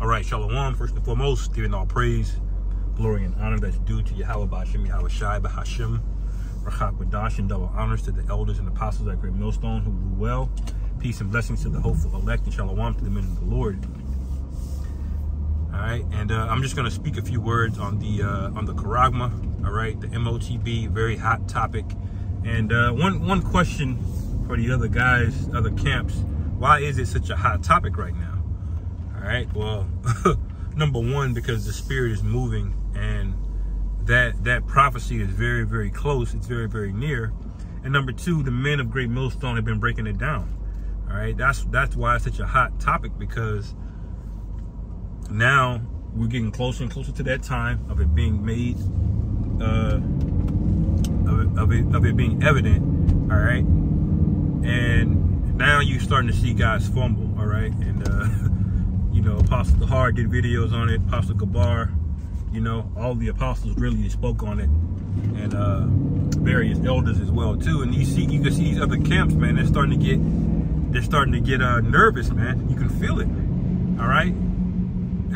All right, Shalom, first and foremost, giving all praise, glory, and honor that's due to Yahweh Bashim, Yahweh Shai, Bahashim, Rachak Badash, and double honors to the elders and apostles at Great Millstone who do well. Peace and blessings to the hopeful elect, and Shalom to the men of the Lord. All right, and uh, I'm just going to speak a few words on the uh, on the Charagma. All right, the MOTB, very hot topic. And uh, one one question for the other guys, other camps, why is it such a hot topic right now? All right, well, number one, because the spirit is moving and that that prophecy is very, very close. It's very, very near. And number two, the men of Great Millstone have been breaking it down. All right, that's that's why it's such a hot topic because now we're getting closer and closer to that time of it being made, uh, of it, of it, of it being evident. All right, and now you're starting to see guys fumble. All right, and uh, you know Apostle Kahar did videos on it. Apostle Gabar, you know, all the apostles really spoke on it, and uh, various elders as well too. And you see, you can see these other camps, man. They're starting to get, they're starting to get uh, nervous, man. You can feel it. All right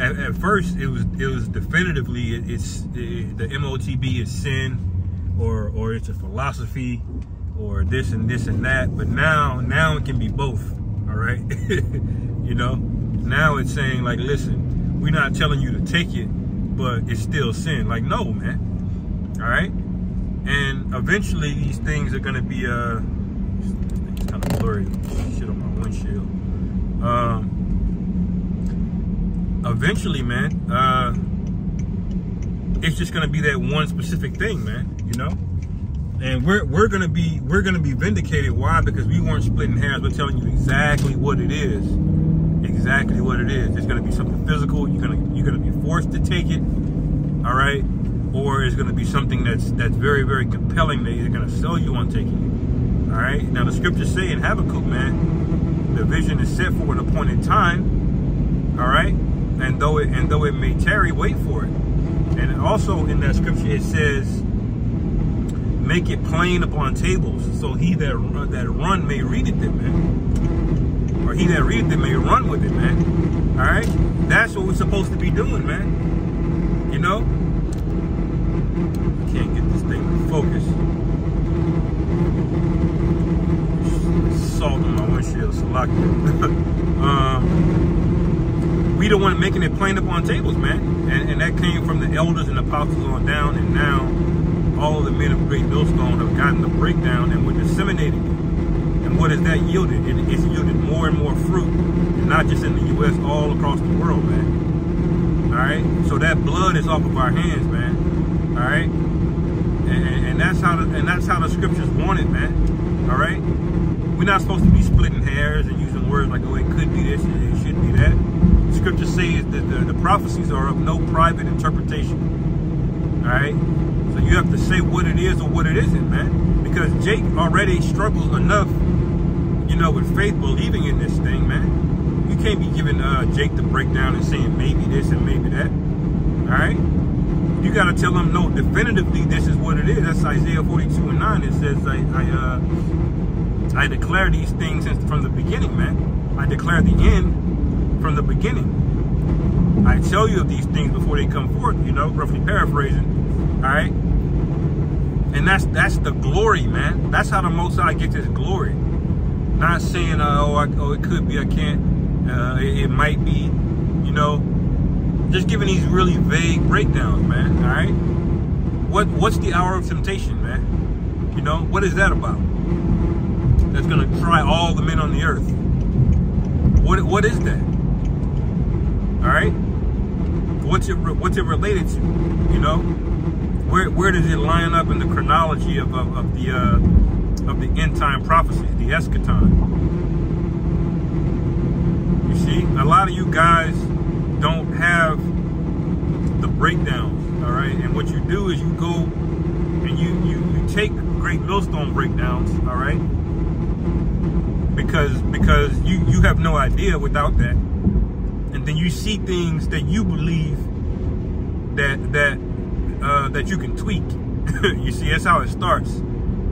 at, at, first it was it was definitively it, it's it, the MOTB is sin or or it's a philosophy or this and this and that but now now it can be both all right you know now it's saying like listen we're not telling you to take it but it's still sin like no man all right and eventually these things are going to be uh it's kind of blurry shit on my windshield um eventually, man, uh, it's just gonna be that one specific thing, man. You know, and we're we're gonna be we're gonna be vindicated. Why? Because we weren't splitting hairs. We're telling you exactly what it is, exactly what it is. It's gonna be something physical. You're gonna you're gonna be forced to take it. All right, or it's gonna be something that's that's very very compelling that they're gonna sell you on taking it. All right. Now the scriptures say in Habakkuk, man, the vision is set for an appointed time. All right and though it and though it may tarry, wait for it. And also in that scripture it says, "Make it plain upon tables, so he that that run may read it them, man, he that read it may run with it, man." All right, that's what we're supposed to be doing, man. You know, can't get this thing to focus. Salt on my windshield, so lock it. um, we the one making it plain up on tables, man. And, and that came from the elders and apostles on down. And now all of the men of Great Millstone have gotten the breakdown and we're disseminating it. And what has that yielded? It, it's yielded more and more fruit, and not just in the U.S., all across the world, man. All right. So that blood is off of our hands, man. All right. And, and that's how the, and that's how the scriptures want it, man. All right. We're not supposed to be splitting hairs and using words like, oh, it could be this, it should be that scripture says that the, the prophecies are of no private interpretation. All right? So you have to say what it is or what it isn't, man. Because Jake already struggles enough, you know, with faith believing in this thing, man. You can't be giving uh, Jake the breakdown and saying maybe this and maybe that. All right? You got to tell him, no, definitively, this is what it is. That's Isaiah 42 and 9. It says, I, I, uh, I declare these things from the beginning, man. I declare the end from the beginning. I tell you of these things before they come forth, you know, roughly paraphrasing. All right. And that's that's the glory, man. That's how the Most High gets his glory. Not saying, uh, oh, I, oh, it could be, I can't, uh, it, it might be, you know. Just giving these really vague breakdowns, man. All right. What what's the hour of temptation, man? You know, what is that about? That's gonna try all the men on the earth. What what is that? All right. What's it what's it related to? You know, where where does it line up in the chronology of of, of the uh, of the end time prophecies, the eschaton? You see, a lot of you guys don't have the breakdowns. All right, and what you do is you go and you you, you take great millstone breakdowns. All right because because you you have no idea without that and then you see things that you believe that that uh, that you can tweak. you see, that's how it starts.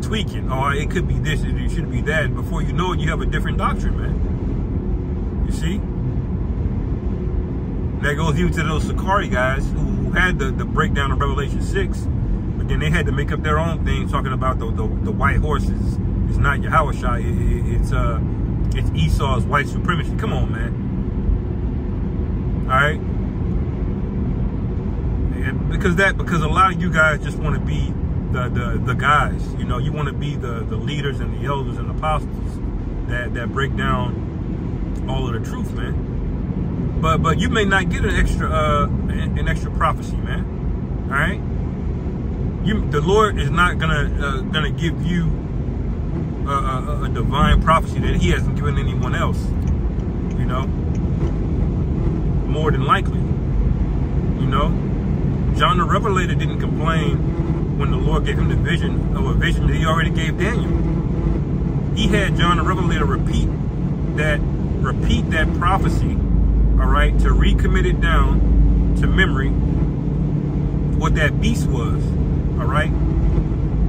Tweaking. or it could be this, it should be that. Before you know it, you have a different doctrine, man. You see? That goes even to those Sicarii guys who had the, the breakdown of Revelation 6, but then they had to make up their own thing talking about the, the, the white horses. It's not Yahweh it, it, it's, uh, it's Esau's white supremacy. Come on, man. All right? Because that, because a lot of you guys just want to be the, the, the guys, you know, you want to be the, the leaders and the elders and the apostles that, that break down all of the truth, man. But but you may not get an extra uh an extra prophecy, man. All right. You the Lord is not gonna uh, gonna give you a, a, a divine prophecy that He hasn't given anyone else. You know, more than likely. You know, John the Revelator didn't complain when the Lord gave him the vision of a vision that He already gave Daniel. He had John the Revelator repeat that repeat that prophecy all right, to recommit it down to memory what that beast was, all right?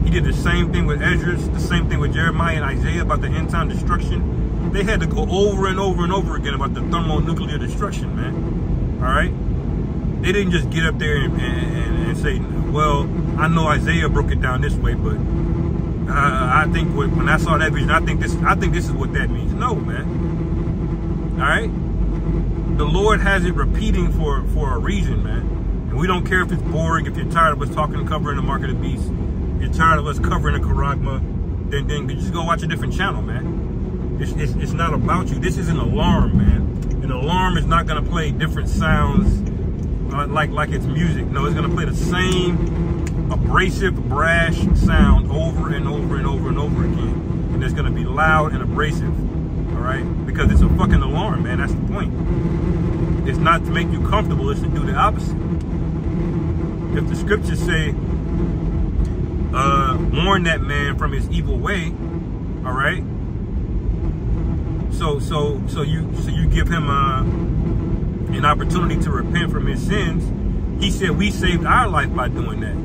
He did the same thing with Ezra, the same thing with Jeremiah and Isaiah about the end time destruction. They had to go over and over and over again about the thermonuclear destruction, man, all right? They didn't just get up there and, and, and say, well, I know Isaiah broke it down this way, but uh, I think when I saw that vision, I think this, I think this is what that means. No, man. All right the Lord has it repeating for, for a reason, man. And we don't care if it's boring, if you're tired of us talking and covering the mark of the beast, you're tired of us covering the Charagma, then, then just go watch a different channel, man. It's, it's, it's not about you. This is an alarm, man. An alarm is not going to play different sounds like, like it's music. No, it's to play the same abrasive, brash sound over and over and over and over again. And it's to be loud and abrasive All right, Because it's a fucking alarm, man. That's the point. It's not to make you comfortable, it's to do the opposite. If the scriptures say, uh, warn that man from his evil way, all right? So, so, so you, so you give him uh, an opportunity to repent from his sins. He said we saved our life by doing that.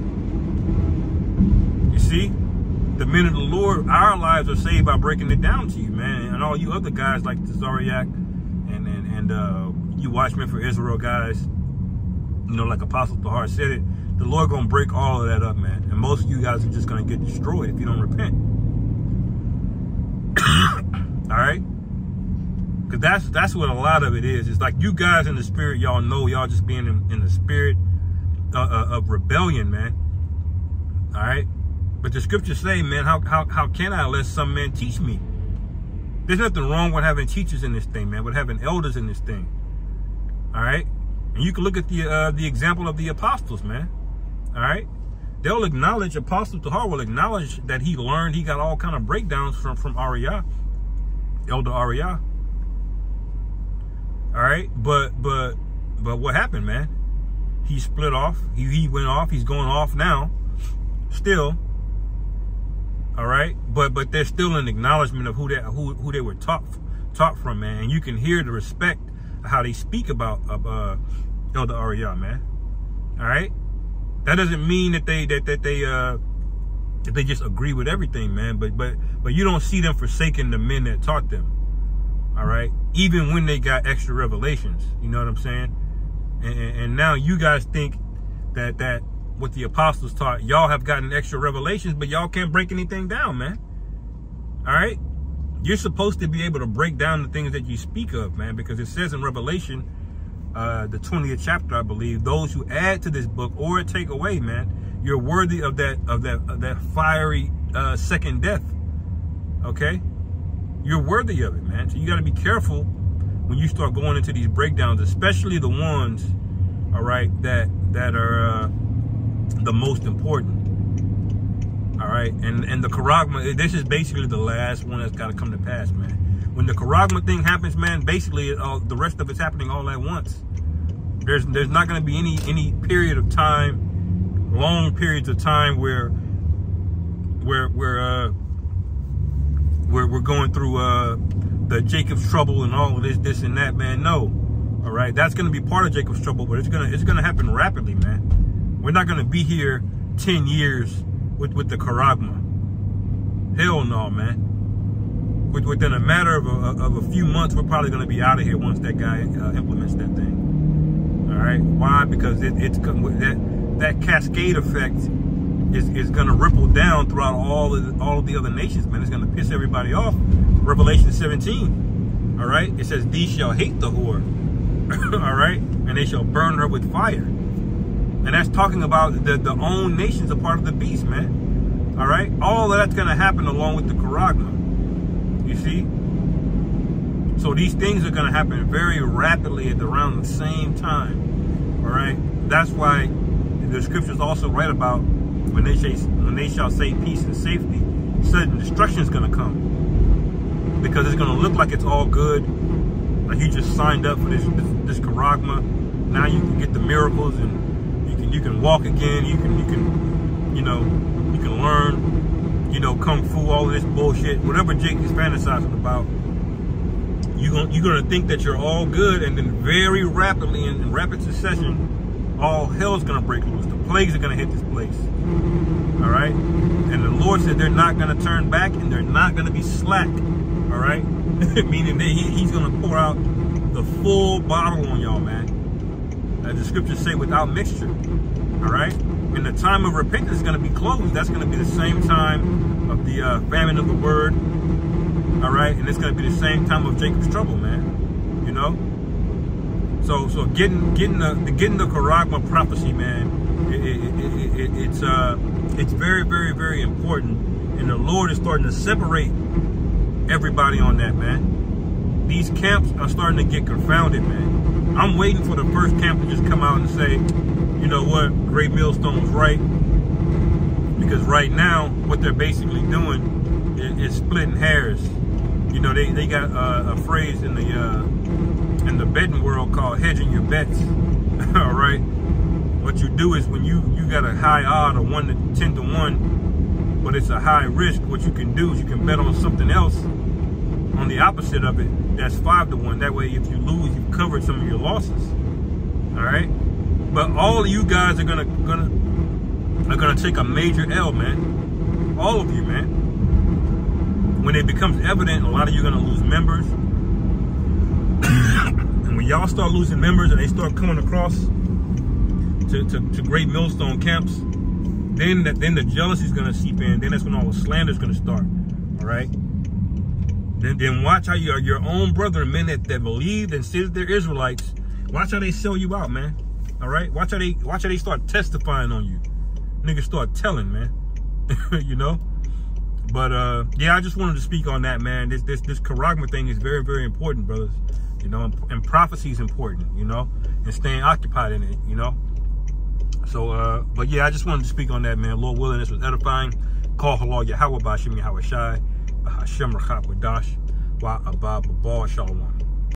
You see? the men of the Lord, our lives are saved by breaking it down to you, man. And all you other guys like the Zariac and and, and uh, you Watchmen for Israel guys, you know, like Apostle Tahar said it, the Lord gonna break all of that up, man. And most of you guys are just gonna get destroyed if you don't repent. all right? Cause that's that's what a lot of it is. It's like you guys in the spirit, y'all know y'all just being in, in the spirit uh, uh, of rebellion, man. All right? But the scriptures say, man, how, how, how can I unless some man teach me? There's nothing wrong with having teachers in this thing, man, with having elders in this thing. All right? And you can look at the uh, the example of the apostles, man. All right? They'll acknowledge, Apostle Tahar will acknowledge that he learned, he got all kind of breakdowns from, from Ariyah, Elder Ariyah. All right? But, but, but what happened, man? He split off. He, he went off. He's going off now. Still, all right but but there's still an acknowledgement of who they who, who they were taught taught from man and you can hear the respect how they speak about uh elder Ariyah, man all right that doesn't mean that they that, that they uh that they just agree with everything man but but but you don't see them forsaking the men that taught them all right even when they got extra revelations you know what i'm saying and, and, now you guys think that that what the apostles taught. Y'all have gotten extra revelations, but y'all can't break anything down, man. All right? You're supposed to be able to break down the things that you speak of, man, because it says in Revelation, uh, the 20th chapter, I believe, those who add to this book or take away, man, you're worthy of that of that of that fiery uh, second death. Okay? You're worthy of it, man. So you got to be careful when you start going into these breakdowns, especially the ones, all right, that that are uh, the most important. All right, and and the Charagma, this is basically the last one that's got to come to pass, man. When the Charagma thing happens, man, basically uh, the rest of it's happening all at once. There's there's not going to be any any period of time, long periods of time where where where uh where we're going through uh the Jacob's trouble and all of this this and that, man. No, all right, that's going to be part of Jacob's trouble, but it's gonna it's gonna happen rapidly, man. We're not going to be here 10 years with, with the Charagma. Hell no, man. With, within a matter of a, of a few months, we're probably going to be out of here once that guy uh, implements that thing. All right. Why? Because it, it's that that cascade effect is, is going to ripple down throughout all of the, all of the other nations, man. It's going to piss everybody off. Revelation 17. All right. It says, "These shall hate the whore." all right, and they shall burn her with fire. And that's talking about the the own nations are part of the beast, man. All right. All of that's going to happen along with the charagma. You see. So these things are going to happen very rapidly at around the same time. All right. That's why the scriptures also write about when they say when they shall say peace and safety, sudden destruction is going to come because it's going to look like it's all good. Like you just signed up for this this, this charagma. Now you can get the miracles and you can you can walk again. You can you can you know you can learn you know kung fu all this bullshit whatever Jake is fantasizing about you're gonna, you're gonna think that you're all good, and then very rapidly, in, in rapid succession, all hell's gonna break loose. The plagues are gonna hit this place. All right, and the Lord said they're not gonna turn back, and they're not gonna be slack. All right, meaning that he, He's gonna pour out the full bottle on y'all, man. As the scriptures say, without mixture. All right, and the time of repentance is gonna be closed. That's gonna be the same time of the uh, famine of the word all right, and it's gonna be the same time of Jacob's trouble, man. You know. So so getting getting the, the getting the charagma prophecy, man. It, it, it, it's uh it's very very very important, and the Lord is starting to separate everybody on that, man. These camps are starting to get confounded, man. I'm waiting for the first camp to just come out and say, you know what, Great Millstone was right. Because right now, what they're basically doing is, is splitting hairs you know, they, they got uh, a phrase in the uh, in the betting world called hedging your bets. All right. What you do is when you you got a high odd of one to ten to one, but it's a high risk. What you can do is you can bet on something else on the opposite of it. That's five to one. That way, if you lose, you've covered some of your losses. All right. But all of you guys are gonna gonna are gonna take a major L, man. All of you, man when it becomes evident, a lot of you are to lose members. and when y'all start losing members and they start coming across to, to, to great millstone camps, then that then the jealousy is going to seep in. Then that's when all the slander is going to start. All right. Then then watch how your your own brother men that, that believed and said they're Israelites, watch how they sell you out, man. All right. Watch how they watch how they start testifying on you. Niggas start telling, man. you know. But uh, yeah, I just wanted to speak on that, man. This this this charagma thing is very very important, brothers. You know, and, and prophecy is important. You know, and staying occupied in it. You know. So, uh, but yeah, I just wanted to speak on that, man. Lord willing, this was edifying. Call halal Yahweh Bashim Yahweh Shai. Hashem Rachat Wadash. Wa Abba Shalom.